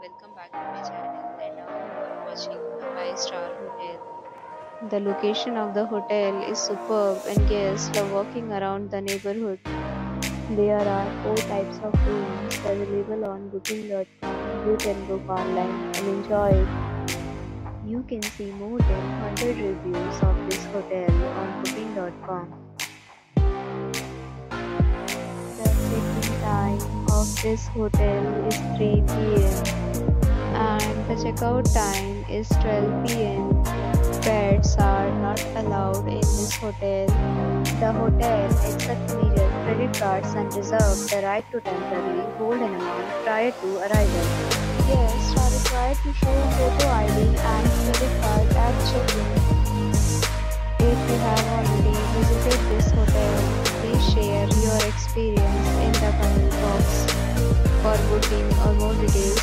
welcome back to my channel and now you are watching a 5 star hotel. The location of the hotel is superb and guests love walking around the neighborhood. There are 4 types of rooms available on booking.com. You can book online and enjoy it. You can see more than 100 reviews of this hotel on booking.com. The check-in time of this hotel is 3 pm the checkout time is 12 pm. Pets are not allowed in this hotel. The hotel accepts major credit cards and reserves the right to temporarily hold an amount prior to arrival. Guests are required to show photo ID and credit card at check-in. If you have already visited this hotel, please share your experience in the comment box. For booking